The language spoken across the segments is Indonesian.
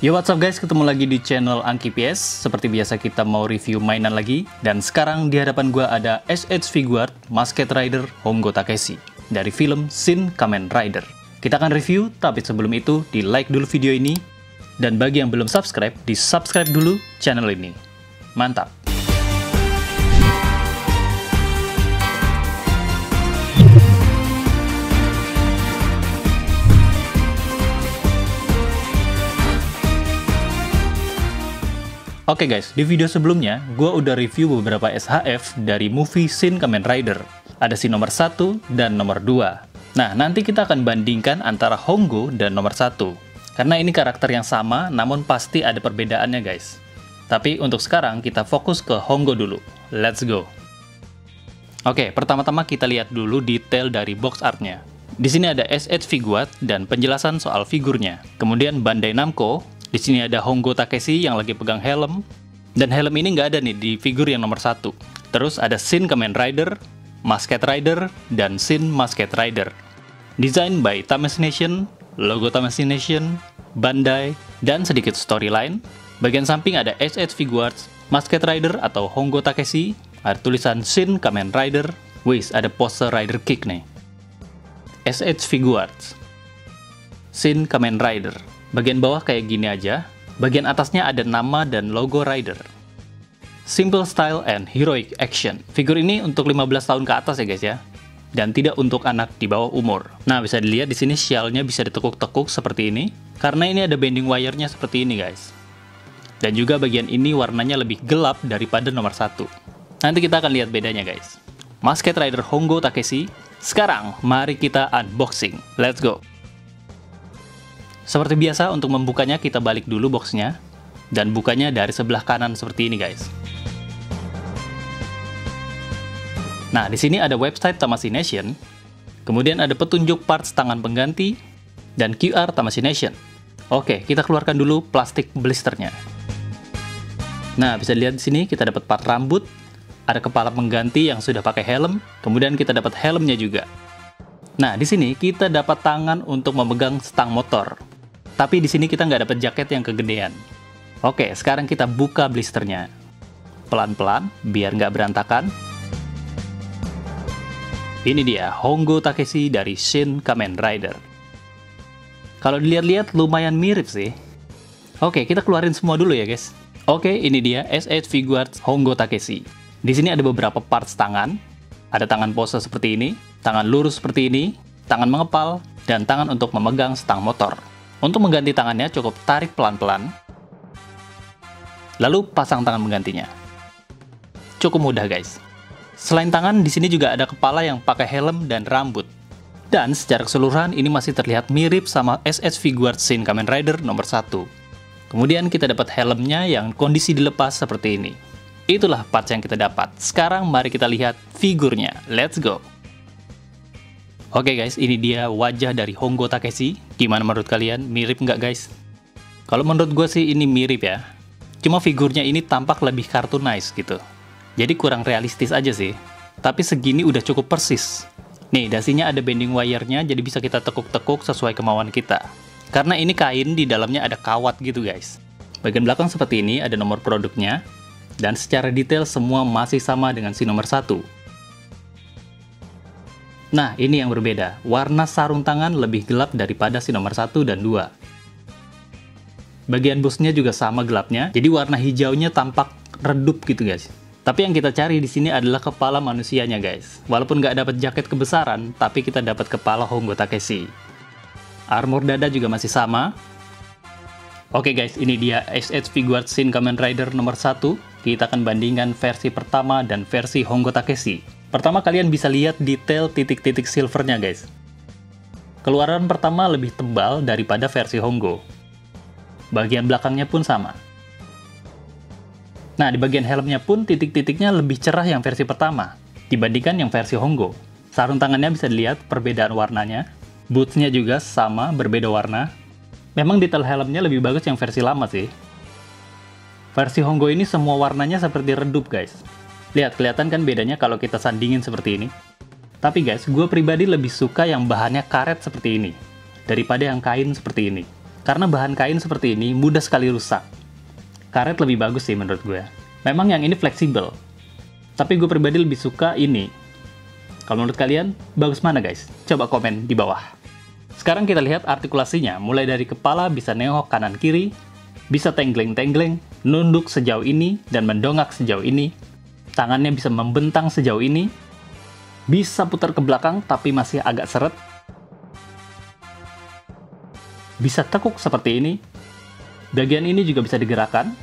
Yo what's up guys, ketemu lagi di channel Angki PS Seperti biasa kita mau review mainan lagi. Dan sekarang di hadapan gue ada SH Figuart Masked Rider Hongo Takeshi. Dari film Shin Kamen Rider. Kita akan review, tapi sebelum itu di like dulu video ini. Dan bagi yang belum subscribe, di subscribe dulu channel ini. Mantap Oke okay guys, di video sebelumnya, gue udah review beberapa SHF dari movie Shin Kamen Rider. Ada si nomor 1 dan nomor 2. Nah, nanti kita akan bandingkan antara Hongo dan nomor 1. Karena ini karakter yang sama, namun pasti ada perbedaannya guys. Tapi untuk sekarang, kita fokus ke Hongo dulu. Let's go! Oke, okay, pertama-tama kita lihat dulu detail dari box artnya. Di sini ada SH Figuart dan penjelasan soal figurnya. Kemudian Bandai Namco di sini ada Hongo Takeshi yang lagi pegang helm. Dan helm ini nggak ada nih di figur yang nomor satu. Terus ada Shin Kamen Rider, Masked Rider, dan Shin Masked Rider. Design by Tamashii Nation, logo Tamashii Nation, Bandai, dan sedikit storyline. Bagian samping ada SH Figuarts, Masked Rider atau Hongo Takeshi, ada tulisan Shin Kamen Rider, wis ada pose Rider Kick nih. SH Figuarts, Shin Kamen Rider, Bagian bawah kayak gini aja, bagian atasnya ada nama dan logo rider. Simple style and heroic action. Figur ini untuk 15 tahun ke atas ya guys ya. Dan tidak untuk anak di bawah umur. Nah, bisa dilihat di sini shellnya bisa ditekuk-tekuk seperti ini. Karena ini ada bending wire-nya seperti ini guys. Dan juga bagian ini warnanya lebih gelap daripada nomor satu. Nanti kita akan lihat bedanya guys. Masked Rider Hongo Takeshi. Sekarang, mari kita unboxing. Let's go! Seperti biasa, untuk membukanya kita balik dulu boxnya, dan bukanya dari sebelah kanan seperti ini guys. Nah, di sini ada website Tamashii Nation, kemudian ada petunjuk parts tangan pengganti, dan QR Tamashii Nation. Oke, kita keluarkan dulu plastik blisternya. Nah, bisa dilihat di sini kita dapat part rambut, ada kepala pengganti yang sudah pakai helm, kemudian kita dapat helmnya juga. Nah, di sini kita dapat tangan untuk memegang stang motor. Tapi di sini kita nggak dapat jaket yang kegedean. Oke, sekarang kita buka blisternya. Pelan-pelan, biar nggak berantakan. Ini dia, Hongo Takeshi dari Shin Kamen Rider. Kalau dilihat-lihat lumayan mirip sih. Oke, kita keluarin semua dulu ya guys. Oke, ini dia SH Figuarts Hongo Takeshi. Di sini ada beberapa parts tangan. Ada tangan pose seperti ini, tangan lurus seperti ini, tangan mengepal, dan tangan untuk memegang stang motor. Untuk mengganti tangannya cukup tarik pelan-pelan, lalu pasang tangan menggantinya. Cukup mudah guys. Selain tangan, di sini juga ada kepala yang pakai helm dan rambut. Dan secara keseluruhan ini masih terlihat mirip sama SS Figuart Shin Kamen Rider nomor 1. Kemudian kita dapat helmnya yang kondisi dilepas seperti ini. Itulah parts yang kita dapat. Sekarang mari kita lihat figurnya. Let's go! Oke guys, ini dia wajah dari Hongo Takeshi. Gimana menurut kalian? Mirip nggak guys? Kalau menurut gue sih ini mirip ya. Cuma figurnya ini tampak lebih cartoonize gitu. Jadi kurang realistis aja sih. Tapi segini udah cukup persis. Nih, dasinya ada bending wire-nya jadi bisa kita tekuk-tekuk sesuai kemauan kita. Karena ini kain di dalamnya ada kawat gitu guys. Bagian belakang seperti ini ada nomor produknya. Dan secara detail semua masih sama dengan si nomor satu. Nah, ini yang berbeda. Warna sarung tangan lebih gelap daripada si nomor 1 dan 2. Bagian busnya juga sama gelapnya, jadi warna hijaunya tampak redup gitu guys. Tapi yang kita cari di sini adalah kepala manusianya guys. Walaupun nggak dapat jaket kebesaran, tapi kita dapat kepala Hongo Takeshi. Armor dada juga masih sama. Oke guys, ini dia SH Figuart Shin Kamen Rider nomor 1. Kita akan bandingkan versi pertama dan versi Hongo Takeshi. Pertama kalian bisa lihat detail titik-titik silvernya guys. Keluaran pertama lebih tebal daripada versi Hongo. Bagian belakangnya pun sama. Nah, di bagian helmnya pun titik-titiknya lebih cerah yang versi pertama, dibandingkan yang versi Hongo. Sarung tangannya bisa dilihat perbedaan warnanya. Bootsnya juga sama, berbeda warna. Memang detail helmnya lebih bagus yang versi lama sih. Versi Hongo ini semua warnanya seperti redup guys. Lihat, kelihatan kan bedanya kalau kita sandingin seperti ini? Tapi guys, gue pribadi lebih suka yang bahannya karet seperti ini, daripada yang kain seperti ini. Karena bahan kain seperti ini mudah sekali rusak. Karet lebih bagus sih menurut gue. Memang yang ini fleksibel. Tapi gue pribadi lebih suka ini. Kalau menurut kalian, bagus mana guys? Coba komen di bawah. Sekarang kita lihat artikulasinya, mulai dari kepala bisa nengok kanan kiri, bisa tenggleng-tenggleng, nunduk sejauh ini, dan mendongak sejauh ini. Tangannya bisa membentang sejauh ini, bisa putar ke belakang tapi masih agak seret, bisa tekuk seperti ini. Bagian ini juga bisa digerakkan.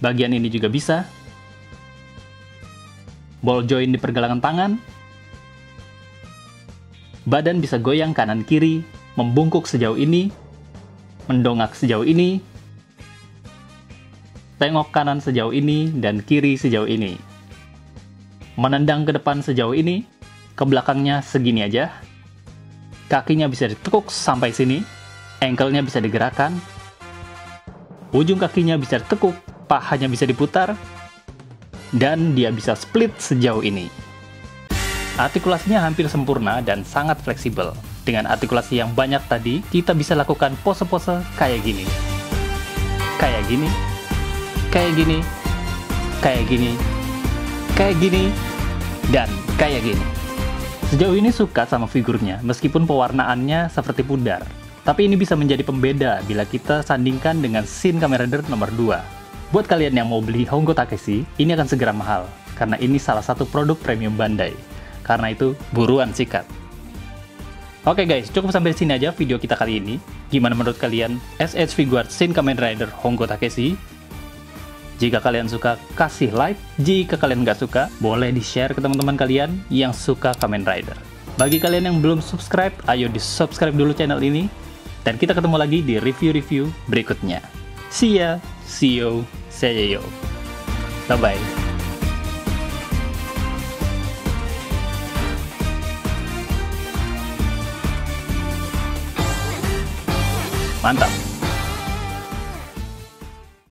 Bagian ini juga bisa. Ball joint di pergelangan tangan. Badan bisa goyang kanan kiri, membungkuk sejauh ini, mendongak sejauh ini, tengok kanan sejauh ini, dan kiri sejauh ini. Menendang ke depan sejauh ini, ke belakangnya segini aja, kakinya bisa ditekuk sampai sini, ankle-nya bisa digerakkan, ujung kakinya bisa ditekuk, pahanya bisa diputar, dan dia bisa split sejauh ini. Artikulasinya hampir sempurna dan sangat fleksibel. Dengan artikulasi yang banyak tadi, kita bisa lakukan pose-pose kayak gini. Kayak gini, kayak gini, kayak gini, kayak gini, dan kayak gini. Sejauh ini suka sama figurnya, meskipun pewarnaannya seperti pudar. Tapi ini bisa menjadi pembeda bila kita sandingkan dengan Shin Kamen Rider nomor 2. Buat kalian yang mau beli Hongo Takeshi, ini akan segera mahal, karena ini salah satu produk premium Bandai. Karena itu, buruan sikat. Oke guys, cukup sampai sini aja video kita kali ini. Gimana menurut kalian SH Figuart Shin Kamen Rider Hongo Takeshi? Jika kalian suka, kasih like. Jika kalian nggak suka, boleh di-share ke teman-teman kalian yang suka Kamen Rider. Bagi kalian yang belum subscribe, ayo di-subscribe dulu channel ini. Dan kita ketemu lagi di review-review berikutnya. See ya, see you, say yo. Bye-bye. Mantap.